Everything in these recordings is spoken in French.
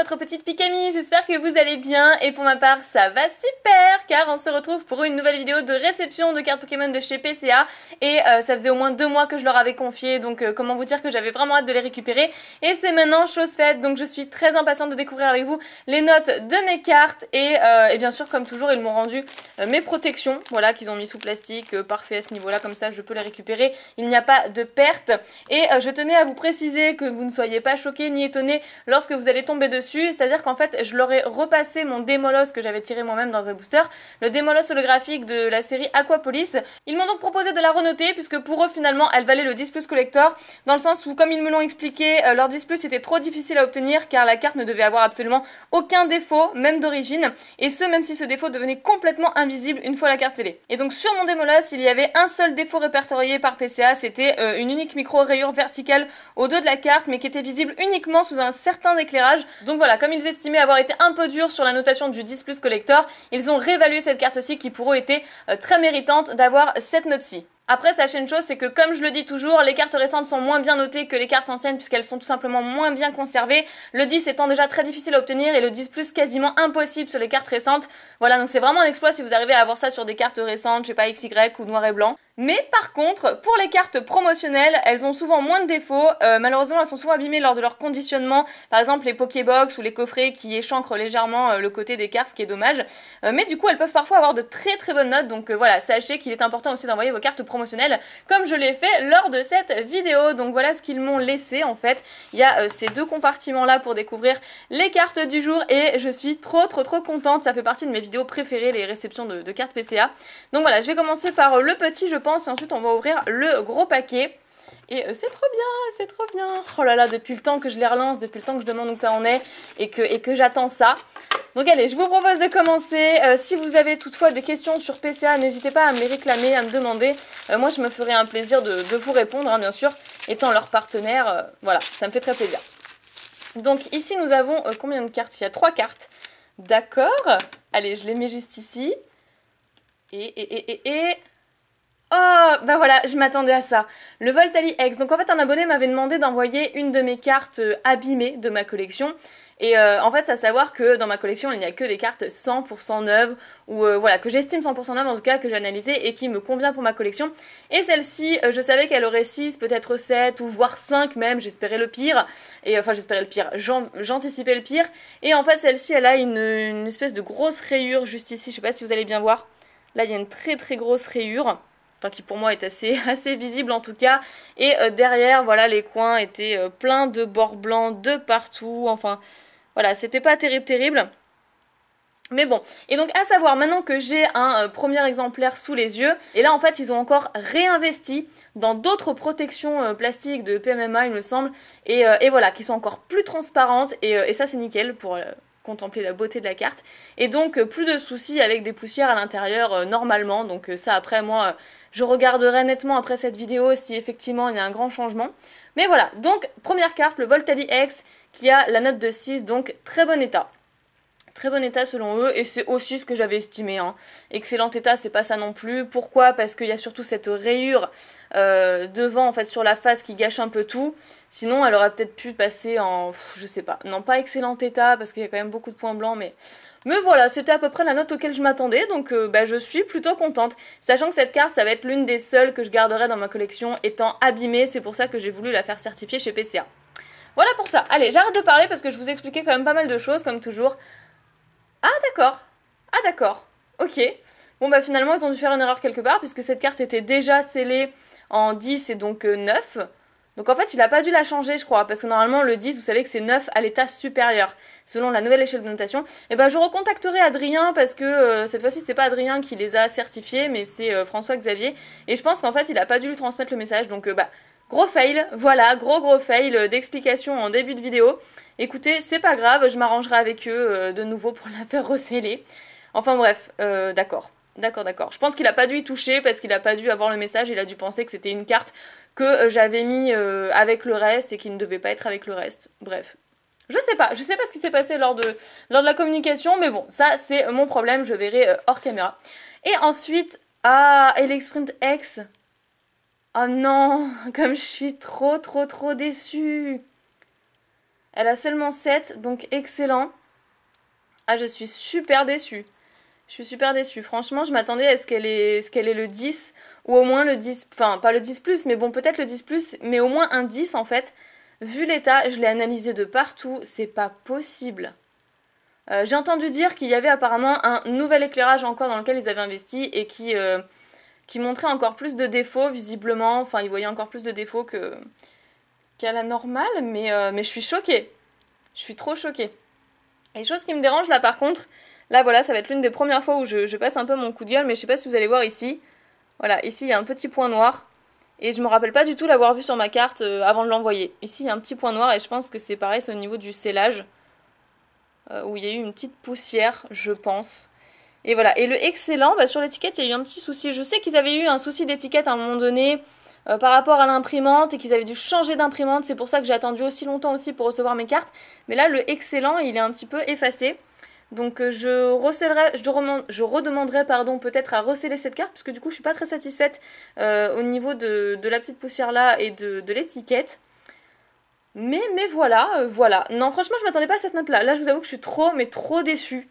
Votre petite Picami, j'espère que vous allez bien. Et pour ma part ça va super car on se retrouve pour une nouvelle vidéo de réception de cartes Pokémon de chez PCA et euh, ça faisait au moins deux mois que je leur avais confié donc euh, comment vous dire que j'avais vraiment hâte de les récupérer. Et c'est maintenant chose faite donc je suis très impatiente de découvrir avec vous les notes de mes cartes. Et, euh, et bien sûr comme toujours ils m'ont rendu mes protections voilà qu'ils ont mis sous plastique parfait à ce niveau là comme ça je peux les récupérer. Il n'y a pas de perte. Et je tenais à vous préciser que vous ne soyez pas choqués ni étonnés lorsque vous allez tomber dessus, c'est-à-dire qu'en fait je leur ai repassé mon démolos que j'avais tiré moi-même dans un booster, le démolos holographique de la série Aquapolis. Ils m'ont donc proposé de la renoter puisque pour eux finalement elle valait le 10 plus collector dans le sens où comme ils me l'ont expliqué, euh, leur 10 plus était trop difficile à obtenir car la carte ne devait avoir absolument aucun défaut, même d'origine, et ce même si ce défaut devenait complètement invisible une fois la carte scellée. Et donc sur mon démolos il y avait un seul défaut répertorié par PCA, c'était euh, une unique micro rayure verticale au dos de la carte mais qui était visible uniquement sous un certain éclairage donc voilà, comme ils estimaient avoir été un peu durs sur la notation du 10 plus collector, ils ont réévalué cette carte-ci qui pour eux était euh, très méritante d'avoir cette note-ci. Après, sachez une chose, c'est que comme je le dis toujours, les cartes récentes sont moins bien notées que les cartes anciennes puisqu'elles sont tout simplement moins bien conservées. Le 10 étant déjà très difficile à obtenir et le 10 plus quasiment impossible sur les cartes récentes. Voilà, donc c'est vraiment un exploit si vous arrivez à avoir ça sur des cartes récentes, je sais pas, XY ou noir et blanc. Mais par contre, pour les cartes promotionnelles, elles ont souvent moins de défauts. Euh, malheureusement, elles sont souvent abîmées lors de leur conditionnement. Par exemple, les Pokébox ou les coffrets qui échancrent légèrement euh, le côté des cartes, ce qui est dommage. Euh, mais du coup, elles peuvent parfois avoir de très très bonnes notes. Donc voilà, sachez qu'il est important aussi d'envoyer vos cartes promotionnelles, comme je l'ai fait lors de cette vidéo. Donc voilà ce qu'ils m'ont laissé en fait. Il y a ces deux compartiments là pour découvrir les cartes du jour et je suis trop trop trop contente. Ça fait partie de mes vidéos préférées, les réceptions de, de cartes PCA. Donc voilà, je vais commencer par le petit, je pense et ensuite on va ouvrir le gros paquet. Et euh, c'est trop bien, c'est trop bien. Oh là là, depuis le temps que je les relance, depuis le temps que je demande où ça en est et que, et que j'attends ça. Donc allez, je vous propose de commencer. Euh, si vous avez toutefois des questions sur PCA, n'hésitez pas à me les réclamer, à me demander. Euh, moi, je me ferai un plaisir de, vous répondre, hein, bien sûr, étant leur partenaire. voilà, ça me fait très plaisir. Donc ici, nous avons combien de cartes? Il y a trois cartes. D'accord. Allez, je les mets juste ici. Et, et, et, et, et... Oh, bah voilà, je m'attendais à ça. Le Voltali X. Donc en fait, un abonné m'avait demandé d'envoyer une de mes cartes euh, abîmées de ma collection. Et euh, en fait, à savoir que dans ma collection, il n'y a que des cartes 100% neuves, ou euh, voilà, que j'estime 100% neuves en tout cas, que j'ai analysées et qui me convient pour ma collection. Et celle-ci, je savais qu'elle aurait 6, peut-être 7, ou voire 5 même, j'espérais le pire. Et enfin, j'espérais le pire, j'anticipais le pire. Et en fait, celle-ci, elle a une, une espèce de grosse rayure juste ici, je sais pas si vous allez bien voir. Là, il y a une très très grosse rayure enfin qui pour moi est assez, visible en tout cas. Et euh, derrière, voilà, les coins étaient euh, pleins de bords blancs de partout. Enfin, voilà, c'était pas terrible, terrible. Mais bon, et donc à savoir maintenant que j'ai un euh, premier exemplaire sous les yeux, et là en fait ils ont encore réinvesti dans d'autres protections plastiques de PMMA il me semble, et, voilà, qui sont encore plus transparentes, et ça c'est nickel pour contempler la beauté de la carte. Et donc euh, plus de soucis avec des poussières à l'intérieur euh, normalement. Donc euh, ça après moi je regarderai nettement après cette vidéo si effectivement il y a un grand changement. Mais voilà, donc première carte, le Voltali X qui a la note de 6, donc très bon état. Très bon état selon eux, et c'est aussi ce que j'avais estimé. Hein. Excellent état, c'est pas ça non plus. Pourquoi? Parce qu'il y a surtout cette rayure euh, devant, en fait, sur la face qui gâche un peu tout. Sinon, elle aurait peut-être pu passer en... je sais pas. Non, pas excellent état, parce qu'il y a quand même beaucoup de points blancs, mais... Mais voilà, c'était à peu près la note auquel je m'attendais, donc euh, bah, je suis plutôt contente. Sachant que cette carte, ça va être l'une des seules que je garderai dans ma collection étant abîmée, c'est pour ça que j'ai voulu la faire certifier chez PCA. Voilà pour ça. Allez, j'arrête de parler parce que je vous expliquais quand même pas mal de choses, comme toujours. Ah d'accord. Ah d'accord. Ok. Bon bah finalement ils ont dû faire une erreur quelque part puisque cette carte était déjà scellée en 10 et donc 9. Euh, donc en fait il n'a pas dû la changer je crois parce que normalement le 10 vous savez que c'est 9 à l'état supérieur selon la nouvelle échelle de notation. Et eh ben je recontacterai Adrien parce que euh, cette fois-ci c'est pas Adrien qui les a certifiés mais c'est euh, François Xavier et je pense qu'en fait il a pas dû lui transmettre le message donc bah Gros fail, voilà, gros gros fail d'explication en début de vidéo. Écoutez, c'est pas grave, je m'arrangerai avec eux euh, de nouveau pour la faire receller. Enfin bref, euh, d'accord. D'accord, d'accord. Je pense qu'il a pas dû y toucher parce qu'il a pas dû avoir le message, il a dû penser que c'était une carte que euh, j'avais mis avec le reste et qui ne devait pas être avec le reste. Bref. Je sais pas, je sais pas ce qui s'est passé lors de, la communication, mais bon, ça c'est mon problème, je verrai hors caméra. Et ensuite, ah, Elexprint X, Oh non, comme je suis trop trop trop déçue. Elle a seulement 7, donc excellent. Ah, je suis super déçue. Je suis super déçue. Franchement, je m'attendais à ce qu'elle ait, le 10, ou au moins le 10, enfin pas le 10 mais bon, peut-être le 10 mais au moins un 10 en fait. Vu l'état, je l'ai analysé de partout, c'est pas possible. Euh, j'ai entendu dire qu'il y avait apparemment un nouvel éclairage encore dans lequel ils avaient investi et qui, euh, qui montrait encore plus de défauts visiblement. Enfin, ils voyaient encore plus de défauts que qu'à la normale, mais, euh, mais je suis choquée. Je suis trop choquée. Et chose qui me dérange là par contre, là voilà, ça va être l'une des premières fois où je, passe un peu mon coup de gueule, mais je sais pas si vous allez voir ici. Voilà, ici il y a un petit point noir. Et je me rappelle pas du tout l'avoir vu sur ma carte avant de l'envoyer. Ici il y a un petit point noir et je pense que c'est pareil, c'est au niveau du scellage. Euh, où il y a eu une petite poussière, je pense. Et voilà. Et le excellent, bah, sur l'étiquette, il y a eu un petit souci. Je sais qu'ils avaient eu un souci d'étiquette à un moment donné euh, par rapport à l'imprimante et qu'ils avaient dû changer d'imprimante. C'est pour ça que j'ai attendu aussi longtemps aussi pour recevoir mes cartes. Mais là, le excellent, il est un petit peu effacé. Donc euh, je, je, je redemanderai pardon peut-être à recéler cette carte parce que du coup je suis pas très satisfaite au niveau de, la petite poussière là et de l'étiquette. Mais, voilà, euh, voilà. Non, franchement, je m'attendais pas à cette note-là. Là, je vous avoue que je suis trop, mais trop déçue.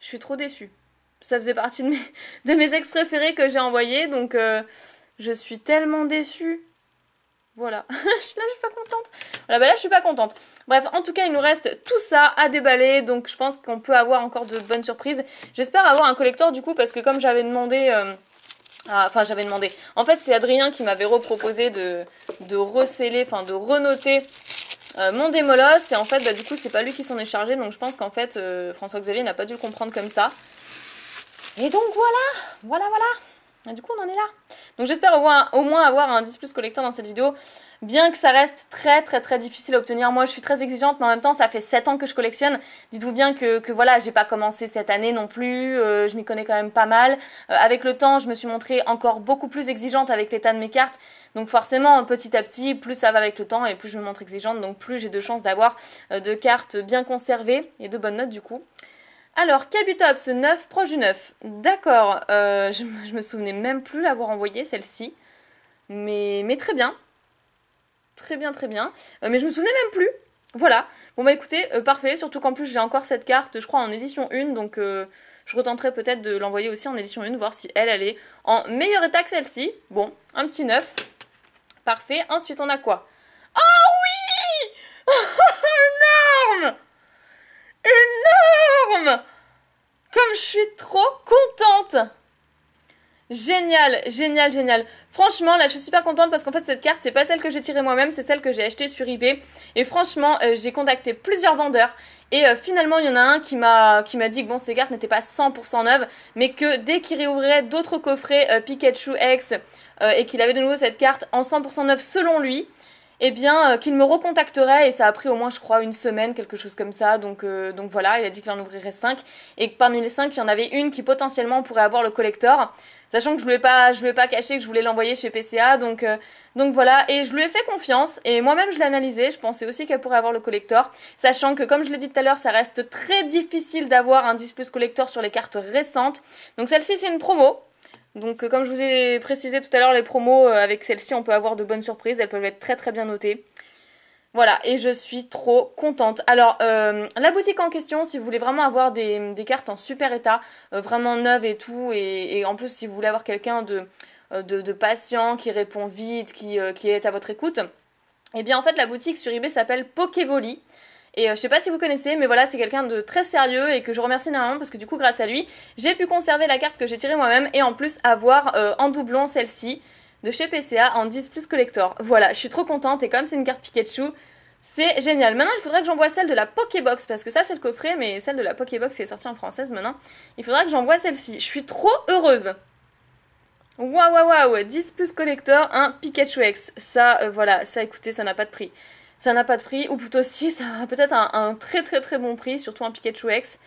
Je suis trop déçue. Ça faisait partie de mes, de mes ex préférés que j'ai envoyés, donc euh, je suis tellement déçue. Voilà. là, je suis pas contente. Voilà, bah là, je suis pas contente. Bref, en tout cas, il nous reste tout ça à déballer, donc je pense qu'on peut avoir encore de bonnes surprises. J'espère avoir un collector du coup, parce que comme j'avais demandé... Euh, enfin, j'avais demandé. En fait, c'est Adrien qui m'avait reproposé de, de receller, enfin de renoter euh, mon démolosse. Et en fait, bah, du coup, c'est pas lui qui s'en est chargé. Donc, je pense qu'en fait, François-Xavier n'a pas dû le comprendre comme ça. Et donc, voilà Voilà, voilà du coup, on en est là. Donc j'espère au moins, avoir un 10 plus collector dans cette vidéo. Bien que ça reste très très très difficile à obtenir. Moi, je suis très exigeante, mais en même temps, ça fait 7 ans que je collectionne. Dites-vous bien que, que voilà, j'ai pas commencé cette année non plus. Euh, je m'y connais quand même pas mal. Euh, avec le temps, je me suis montrée encore beaucoup plus exigeante avec l'état de mes cartes. Donc forcément, petit à petit, plus ça va avec le temps et plus je me montre exigeante, donc plus j'ai de chances d'avoir euh, de cartes bien conservées et de bonnes notes du coup. Alors, Kabutops 9, proche du 9. D'accord, euh, je, me souvenais même plus l'avoir envoyé celle-ci. Mais, mais très bien. Très bien, très bien. Euh, mais je me souvenais même plus. Voilà. Bon bah écoutez, euh, parfait. Surtout qu'en plus j'ai encore cette carte, je crois, en édition 1. Donc je retenterai peut-être de l'envoyer aussi en édition 1, voir si elle, elle est en meilleur état que celle-ci. Bon, un petit 9. Parfait. Ensuite on a quoi Oh oui Énorme énorme Comme je suis trop contente Génial, génial, génial. Franchement, là, je suis super contente parce qu'en fait, cette carte, c'est pas celle que j'ai tirée moi-même, c'est celle que j'ai achetée sur eBay. Et franchement, euh, j'ai contacté plusieurs vendeurs. Et euh, finalement, il y en a un qui m'a qui m'a dit que bon, ces cartes n'étaient pas 100% neuves, mais que dès qu'il réouvrait d'autres coffrets euh, Pikachu X et qu'il avait de nouveau cette carte en 100% neuve selon lui, eh bien, euh, qu'il me recontacterait, et ça a pris au moins, je crois, une semaine, quelque chose comme ça. Donc, euh, donc voilà, il a dit qu'il en ouvrirait 5, et que parmi les 5, il y en avait une qui potentiellement pourrait avoir le collector, sachant que je ne lui pas, pas caché que je voulais l'envoyer chez PCA, donc, euh, donc voilà, et je lui ai fait confiance, et moi-même je l'ai analysé, je pensais aussi qu'elle pourrait avoir le collector, sachant que, comme je l'ai dit tout à l'heure, ça reste très difficile d'avoir un 10 plus collector sur les cartes récentes. Donc celle-ci, c'est une promo, donc euh, comme je vous ai précisé tout à l'heure, les promos euh, avec celle-ci, on peut avoir de bonnes surprises, elles peuvent être très très bien notées. Voilà, et je suis trop contente. Alors, euh, la boutique en question, si vous voulez vraiment avoir des, cartes en super état, vraiment neuves et tout, et, en plus si vous voulez avoir quelqu'un de, patient, qui répond vite, qui, est à votre écoute, eh bien en fait la boutique sur eBay s'appelle Pokévoly. Et euh, je sais pas si vous connaissez, mais voilà, c'est quelqu'un de très sérieux et que je remercie énormément parce que du coup, grâce à lui, j'ai pu conserver la carte que j'ai tirée moi-même et en plus avoir euh, en doublon celle-ci de chez PCA en 10 plus collector. Voilà, je suis trop contente et comme c'est une carte Pikachu, c'est génial. Maintenant, il faudrait que j'envoie celle de la Pokébox parce que ça, c'est le coffret, mais celle de la Pokébox qui est sortie en française maintenant. Il faudra que j'envoie celle-ci. Je suis trop heureuse. Waouh, waouh, waouh, 10 plus collector, un Pikachu X. Ça, euh, voilà, ça, écoutez, ça n'a pas de prix ça n'a pas de prix, ou plutôt si, ça a peut-être un, très très très bon prix, surtout un Pikachu X.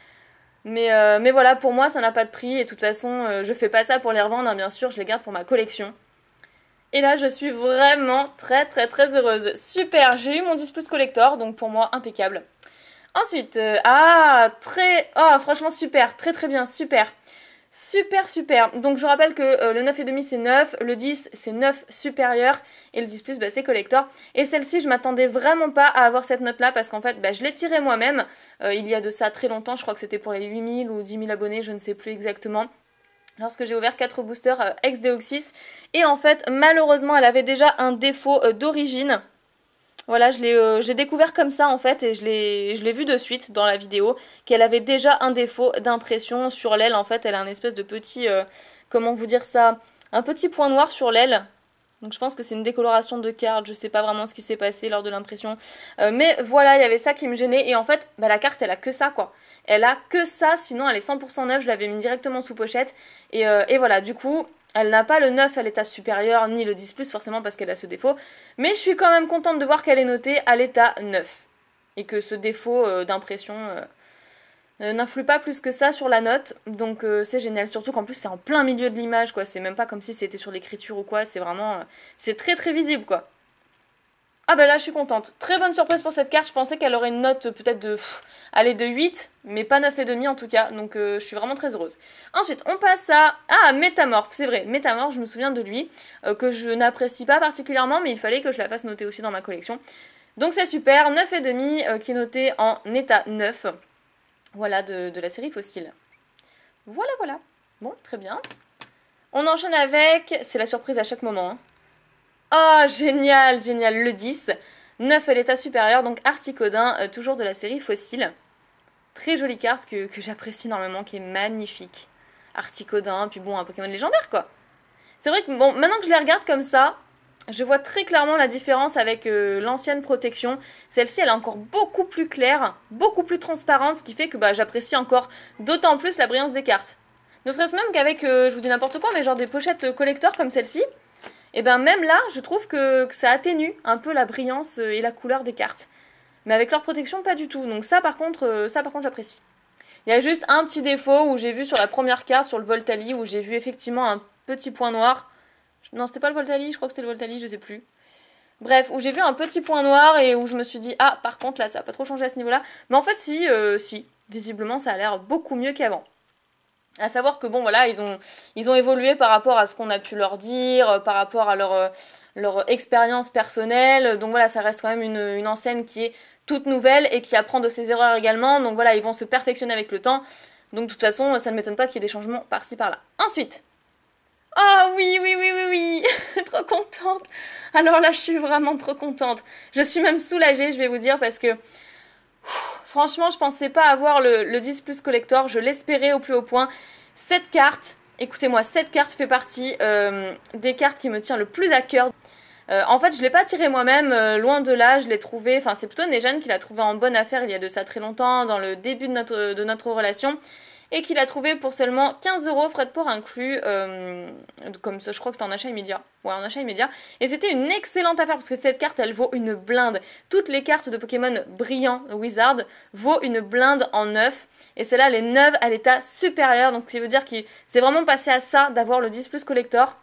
Mais, euh, mais voilà, pour moi, ça n'a pas de prix, et de toute façon, euh, je fais pas ça pour les revendre, hein, bien sûr, je les garde pour ma collection. Et là, je suis vraiment très très très heureuse. Super, j'ai eu mon 10 Plus Collector, donc pour moi, impeccable. Ensuite, euh, ah, très... Oh, franchement, super, très très bien, super. Super super. Donc je rappelle que euh, le 9,5 c'est 9, le 10 c'est 9 supérieur et le 10 plus bah, c'est collector. Et celle-ci je m'attendais vraiment pas à avoir cette note là parce qu'en fait bah, je l'ai tirée moi-même euh, il y a de ça très longtemps, je crois que c'était pour les 8000 ou 10 000 abonnés, je ne sais plus exactement lorsque j'ai ouvert 4 boosters euh, ex-Deoxys. Et en fait, malheureusement, elle avait déjà un défaut d'origine. Voilà, je euh, j'ai découvert comme ça en fait et je l'ai vu de suite dans la vidéo qu'elle avait déjà un défaut d'impression sur l'aile. En fait, elle a un espèce de petit, euh, comment vous dire ça, un petit point noir sur l'aile. Donc je pense que c'est une décoloration de carte, je sais pas vraiment ce qui s'est passé lors de l'impression. Euh, mais voilà, il y avait ça qui me gênait. Et en fait, bah, la carte, elle a que ça, quoi. Elle a que ça, sinon elle est 100% neuve, je l'avais mis directement sous pochette. Et, et voilà, du coup, elle n'a pas le 9 à l'état supérieur, ni le 10 plus forcément parce qu'elle a ce défaut. Mais je suis quand même contente de voir qu'elle est notée à l'état 9. Et que ce défaut euh, d'impression euh, euh, n'influe pas plus que ça sur la note. Donc c'est génial. Surtout qu'en plus c'est en plein milieu de l'image, quoi. C'est même pas comme si c'était sur l'écriture ou quoi. C'est vraiment... c'est très très visible, quoi. Ah bah là je suis contente. Très bonne surprise pour cette carte. Je pensais qu'elle aurait une note peut-être de... aller de 8, mais pas 9,5 en tout cas. Donc euh, je suis vraiment très heureuse. Ensuite on passe à... Ah Métamorphe, c'est vrai. Métamorphe, je me souviens de lui. Euh, que je n'apprécie pas particulièrement, mais il fallait que je la fasse noter aussi dans ma collection. Donc c'est super. 9,5 euh, qui est noté en état 9. Voilà de, de la série Fossile. Voilà voilà. Bon, très bien. On enchaîne avec... C'est la surprise à chaque moment. Hein. Oh, génial, génial, le 10. 9 à l'état supérieur, donc Articodin, euh, toujours de la série Fossile. Très jolie carte que, j'apprécie énormément, qui est magnifique. Articodin, puis bon, un Pokémon légendaire, quoi. C'est vrai que, bon, maintenant que je les regarde comme ça, je vois très clairement la différence avec euh, l'ancienne protection. Celle-ci, elle est encore beaucoup plus claire, beaucoup plus transparente, ce qui fait que bah, j'apprécie encore d'autant plus la brillance des cartes. Ne serait-ce même qu'avec, euh, je vous dis n'importe quoi, mais genre des pochettes collector comme celle-ci, et bien même là, je trouve que, ça atténue un peu la brillance euh, et la couleur des cartes. Mais avec leur protection, pas du tout. Donc ça par contre, euh, ça par contre j'apprécie. Il y a juste un petit défaut où j'ai vu sur la première carte, sur le Voltali, où j'ai vu effectivement un petit point noir. Non, c'était pas le Voltali, je crois que c'était le Voltali, je sais plus. Bref, où j'ai vu un petit point noir et où je me suis dit, ah, par contre, là, ça a pas trop changé à ce niveau-là. Mais en fait, si, euh, si. Visiblement, ça a l'air beaucoup mieux qu'avant. À savoir que bon voilà, ils ont, ils ont évolué par rapport à ce qu'on a pu leur dire, euh, par rapport à leur, euh, leur expérience personnelle. Donc voilà, ça reste quand même une, une enseigne qui est toute nouvelle et qui apprend de ses erreurs également. Donc voilà, ils vont se perfectionner avec le temps. Donc de toute façon, ça ne m'étonne pas qu'il y ait des changements par-ci par-là. Ensuite. Oh oui, oui, oui, oui, oui. trop contente. Alors là, je suis vraiment trop contente. Je suis même soulagée, je vais vous dire, parce que franchement, je pensais pas avoir le, 10 plus collector, je l'espérais au plus haut point. Cette carte, écoutez-moi, cette carte fait partie euh, des cartes qui me tient le plus à cœur. Euh, en fait, je l'ai pas tiré moi-même, euh, loin de là, je l'ai trouvé, enfin c'est plutôt Nejane qui l'a trouvé en bonne affaire il y a de ça très longtemps, dans le début de notre relation et qu'il a trouvé pour seulement 15 euros, frais de port inclus, euh, comme ça, je crois que c'était en achat immédiat. Ouais, en achat immédiat. Et c'était une excellente affaire parce que cette carte, elle vaut une blinde. Toutes les cartes de Pokémon brillants Wizard vaut une blinde en neuf. Et celle-là, elle est neuve à l'état supérieur. Donc, ça veut dire que c'est vraiment passé à ça d'avoir le 10 plus collector.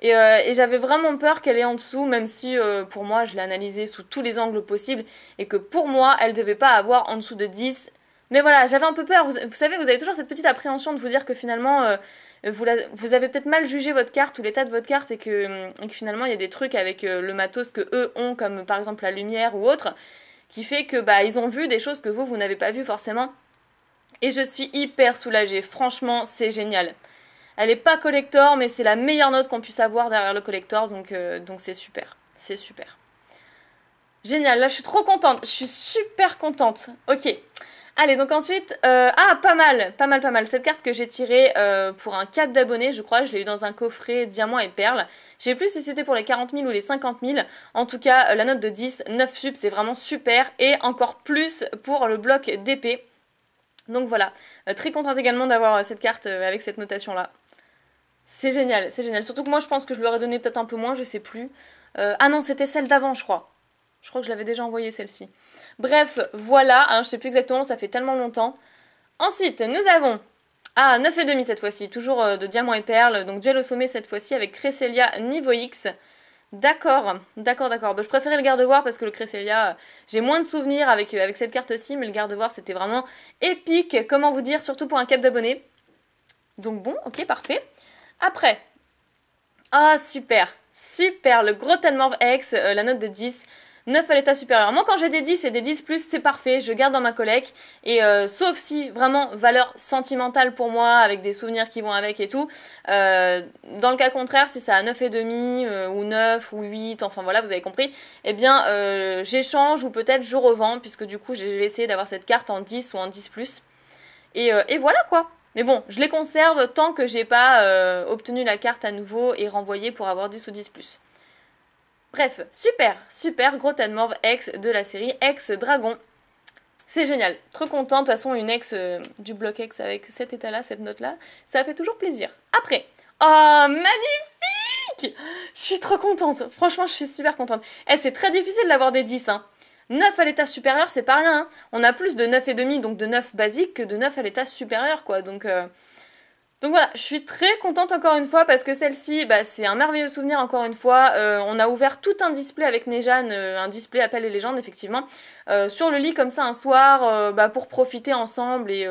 Et, euh, et j'avais vraiment peur qu'elle est en dessous, même si euh, pour moi je l'ai analysée sous tous les angles possibles et que pour moi elle devait pas avoir en dessous de 10 mais voilà, j'avais un peu peur. Vous, savez, vous avez toujours cette petite appréhension de vous dire que finalement, euh, vous, avez peut-être mal jugé votre carte ou l'état de votre carte et que, finalement, il y a des trucs avec euh, le matos que eux ont, comme par exemple la lumière ou autre, qui fait que bah ils ont vu des choses que vous, vous n'avez pas vu forcément. Et je suis hyper soulagée. Franchement, c'est génial. Elle est pas collector, mais c'est la meilleure note qu'on puisse avoir derrière le collector, donc euh, donc c'est super. C'est super. Génial, là je suis trop contente, je suis super contente. Ok, Allez, donc ensuite, euh, ah, pas mal, pas mal, pas mal. Cette carte que j'ai tirée euh, pour un 4 d'abonnés, je crois, je l'ai eu dans un coffret diamant et perle. Je sais plus si c'était pour les 40 000 ou les 50 000. En tout cas, la note de 10, 9 sub, c'est vraiment super. Et encore plus pour le bloc d'épée. Donc voilà, euh, très contente également d'avoir cette carte avec cette notation-là. C'est génial, c'est génial. Surtout que moi, je pense que je lui aurais donné peut-être un peu moins, je sais plus. ah non, c'était celle d'avant, je crois. Je crois que je l'avais déjà envoyée celle-ci. Bref, voilà, hein, je sais plus exactement, ça fait tellement longtemps. Ensuite, nous avons ah, 9,5 cette fois-ci, toujours euh, de diamant et perles, donc duel au sommet cette fois-ci avec Cresselia niveau X. D'accord, d'accord, d'accord. Bah, je préférais le garde-voir parce que le Cresselia, euh, j'ai moins de souvenirs avec, euh, avec cette carte-ci, mais le garde-voir c'était vraiment épique, comment vous dire, surtout pour un cap d'abonnés. Donc bon, ok, parfait. Après, ah super, super, le gros Tenmorph X, la note de 10. 9 à l'état supérieur. Moi, quand j'ai des 10 et des 10 plus, c'est parfait, je garde dans ma collecte. Et euh, sauf si vraiment valeur sentimentale pour moi, avec des souvenirs qui vont avec et tout. Euh, dans le cas contraire, si ça a 9 et demi euh, ou 9 ou 8, enfin voilà, vous avez compris, eh bien j'échange ou peut-être je revends puisque du coup, j'ai essayé d'avoir cette carte en 10 ou en 10 plus. Et, et voilà quoi. Mais bon, je les conserve tant que j'ai pas obtenu la carte à nouveau et renvoyé pour avoir 10 ou 10 plus. Bref, super, super gros ex de la série Ex Dragon. C'est génial, trop contente. De toute façon, une ex euh, du bloc X avec cet état-là, cette note-là, ça fait toujours plaisir. Après, oh, magnifique Je suis trop contente. Franchement, je suis super contente. Eh, c'est très difficile d'avoir des 10, hein. 9 à l'état supérieur, c'est pas rien. Hein. On a plus de 9,5, donc de 9 basique, que de 9 à l'état supérieur, quoi. Donc, euh, donc voilà, je suis très contente encore une fois parce que celle-ci, bah, c'est un merveilleux souvenir encore une fois. Euh, on a ouvert tout un display avec Nejane, euh, un display appel et légende effectivement, euh, sur le lit comme ça un soir bah, pour profiter ensemble et,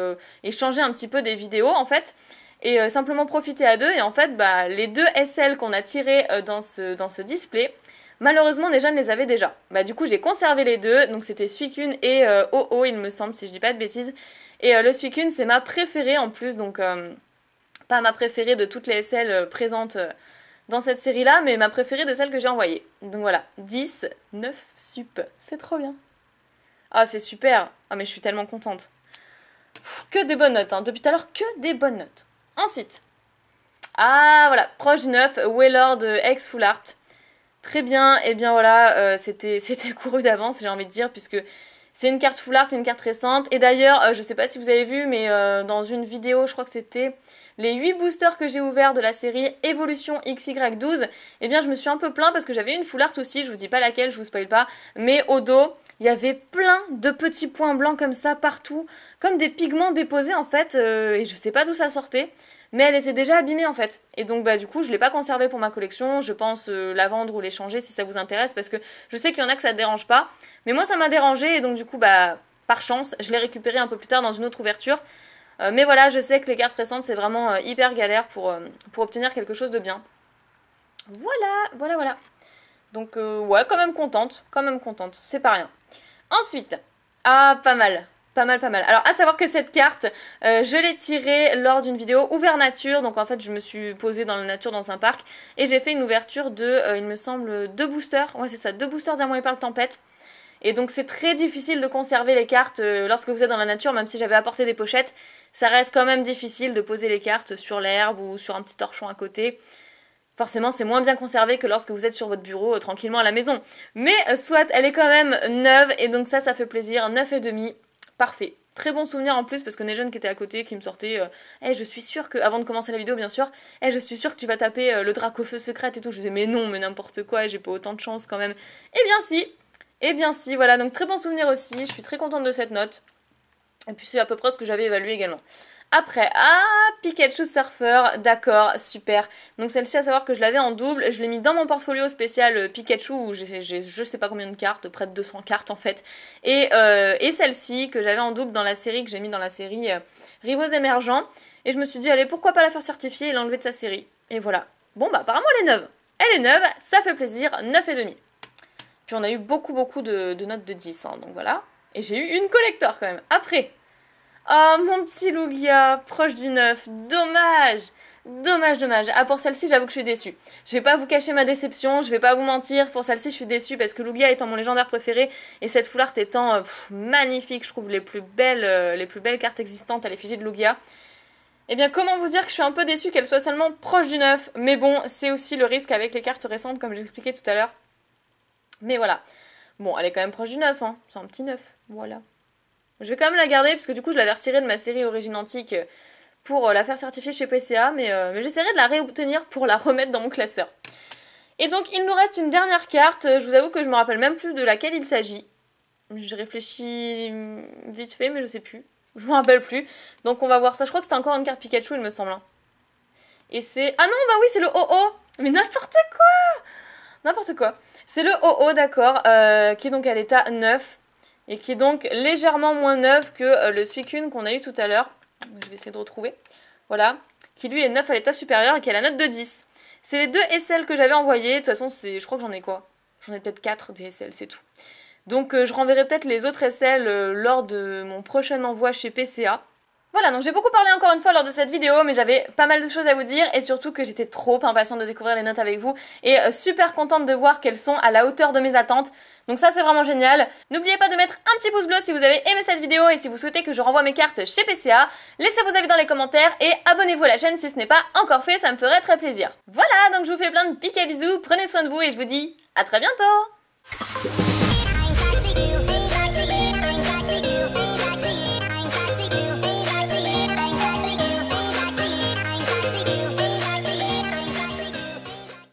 changer un petit peu des vidéos en fait. Et simplement profiter à deux. Et en fait, bah, les deux SL qu'on a tirés dans, ce, dans ce display, Malheureusement, Nejane les avait déjà. Du coup, j'ai conservé les deux. Donc, c'était Suicune et OO, il me semble, si je dis pas de bêtises. Et le Suicune, c'est ma préférée en plus. Donc, pas ma préférée de toutes les SL euh, présentes euh, dans cette série-là, mais ma préférée de celle que j'ai envoyée. Donc voilà, 10, 9, sup. C'est trop bien. Ah, c'est super. Ah, mais je suis tellement contente. que des bonnes notes, hein. Depuis tout à l'heure, que des bonnes notes. Ensuite. Ah, voilà, proche du 9, Waylord ex Full Art. Très bien, et eh bien voilà, euh, c'était couru d'avance, j'ai envie de dire, puisque c'est une carte full art, une carte récente. Et d'ailleurs, je sais pas si vous avez vu, mais dans une vidéo, je crois que c'était les 8 boosters que j'ai ouverts de la série Evolution XY12, eh bien je me suis un peu plaint parce que j'avais une full aussi, je vous dis pas laquelle, je vous spoil pas, mais au dos, il y avait plein de petits points blancs comme ça partout, comme des pigments déposés en fait, euh, et je sais pas d'où ça sortait, mais elle était déjà abîmée en fait. Et donc bah du coup je l'ai pas conservée pour ma collection, je pense euh, la vendre ou l'échanger si ça vous intéresse parce que je sais qu'il y en a que ça dérange pas, mais moi ça m'a dérangé et donc du coup bah par chance je l'ai récupérée un peu plus tard dans une autre ouverture. Euh, mais voilà, je sais que les cartes récentes, c'est vraiment euh, hyper galère pour, euh, pour obtenir quelque chose de bien. Voilà, voilà, voilà. Donc, ouais, quand même contente, quand même contente, c'est pas rien. Ensuite, ah, pas mal, pas mal, pas mal. Alors, à savoir que cette carte, je l'ai tirée lors d'une vidéo ouvert nature. Donc, en fait, je me suis posée dans la nature dans un parc et j'ai fait une ouverture de, il me semble, deux boosters. Ouais, c'est ça, deux boosters Diamant et Perle Tempête. Et donc c'est très difficile de conserver les cartes euh, lorsque vous êtes dans la nature, même si j'avais apporté des pochettes, ça reste quand même difficile de poser les cartes sur l'herbe ou sur un petit torchon à côté. Forcément, c'est moins bien conservé que lorsque vous êtes sur votre bureau euh, tranquillement à la maison. Mais euh, soit, elle est quand même neuve et donc ça, ça fait plaisir. Neuf et demi, parfait. Très bon souvenir en plus parce est jeunes qui étaient à côté qui me sortait Eh, je suis sûre que avant de commencer la vidéo bien sûr, eh, je suis sûre que tu vas taper le drac au feu secret et tout. Je disais mais non, mais n'importe quoi, j'ai pas autant de chance quand même. Eh bien si, eh bien si, voilà, donc très bon souvenir aussi, je suis très contente de cette note. Et puis c'est à peu près ce que j'avais évalué également. Après, ah, Pikachu Surfer, d'accord, super. Donc celle-ci, à savoir que je l'avais en double, je l'ai mis dans mon portfolio spécial euh, Pikachu, où j'ai je sais pas combien de cartes, près de 200 cartes en fait. Et, euh, et celle-ci, que j'avais en double dans la série, que j'ai mis dans la série euh, Rivaux émergents. Et je me suis dit, allez, pourquoi pas la faire certifier et l'enlever de sa série. Et voilà. Bon, bah apparemment elle est neuve. Elle est neuve, ça fait plaisir, 9,5. Puis on a eu beaucoup, beaucoup de, notes de 10, hein, donc voilà. Et j'ai eu une collector quand même. Après, oh mon petit Lugia, proche du 9, dommage Dommage, dommage. Ah, pour celle-ci, j'avoue que je suis déçue. Je vais pas vous cacher ma déception, je vais pas vous mentir. Pour celle-ci, je suis déçue parce que Lugia étant mon légendaire préféré et cette foulard étant euh, magnifique, je trouve les plus belles, euh, les plus belles cartes existantes à l'effigie de Lugia. Eh bien, comment vous dire que je suis un peu déçue qu'elle soit seulement proche du 9 Mais bon, c'est aussi le risque avec les cartes récentes, comme j'expliquais tout à l'heure. Mais voilà. Bon, elle est quand même proche du 9, hein. C'est un petit 9. Voilà. Je vais quand même la garder, parce que du coup, je l'avais retirée de ma série Origine Antique euh, pour euh, la faire certifier chez PCA, mais, euh, mais j'essaierai de la réobtenir pour la remettre dans mon classeur. Et donc, il nous reste une dernière carte. Je vous avoue que je me rappelle même plus de laquelle il s'agit. Je réfléchis vite fait, mais je sais plus. Je me rappelle plus. Donc, on va voir ça. Je crois que c'était encore une carte Pikachu, il me semble. Hein. Et c'est... Ah non, bah oui, c'est le OO Mais n'importe quoi N'importe quoi. C'est le OO, d'accord, euh, qui est donc à l'état 9 et qui est donc légèrement moins neuf que euh, le Suicune qu'on a eu tout à l'heure. Je vais essayer de retrouver. Voilà. qui lui est 9 à l'état supérieur et qui a la note de 10. C'est les deux SL que j'avais envoyés. De toute façon, je crois que j'en ai quoi? J'en ai peut-être 4 des SL, c'est tout. Donc euh, je renverrai peut-être les autres SL lors de mon prochain envoi chez PCA. Voilà, donc j'ai beaucoup parlé encore une fois lors de cette vidéo, mais j'avais pas mal de choses à vous dire et surtout que j'étais trop impatiente de découvrir les notes avec vous et euh, super contente de voir qu'elles sont à la hauteur de mes attentes. Donc ça c'est vraiment génial. N'oubliez pas de mettre un petit pouce bleu si vous avez aimé cette vidéo et si vous souhaitez que je renvoie mes cartes chez PCA. Laissez vos avis dans les commentaires et abonnez-vous à la chaîne si ce n'est pas encore fait, ça me ferait très plaisir. Voilà, donc je vous fais plein de piques et bisous, prenez soin de vous et je vous dis à très bientôt